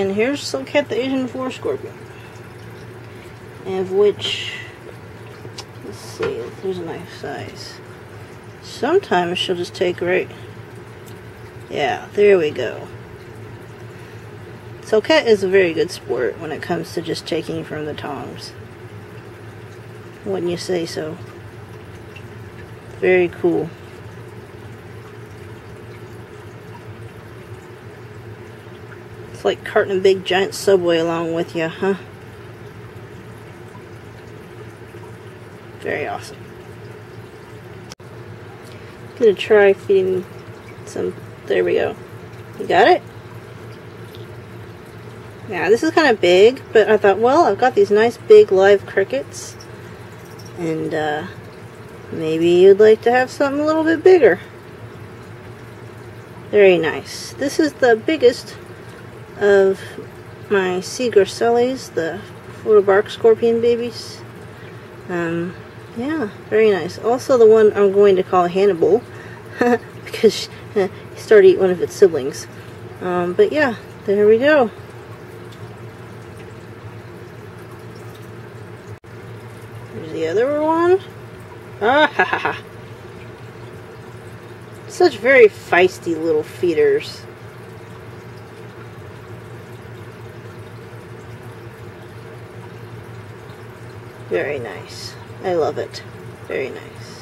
And here's look at the Asian Forest Scorpion. Of which, let's see, there's a nice size. Sometimes she'll just take right. Yeah, there we go. Selket is a very good sport when it comes to just taking from the tongs. Wouldn't you say so? Very cool. It's like carting a big giant subway along with you, huh? Very awesome. Gonna try feeding some. There we go. You got it? Yeah, this is kind of big, but I thought, well, I've got these nice big live crickets, and uh, maybe you'd like to have something a little bit bigger. Very nice. This is the biggest of my C. gracilis, the Florida bark scorpion babies. Um, yeah, very nice. Also the one I'm going to call Hannibal, because he started to eat one of its siblings. Um, but yeah, there we go. There's the other one. Ah ha ha ha. Such very feisty little feeders. Very nice. I love it. Very nice.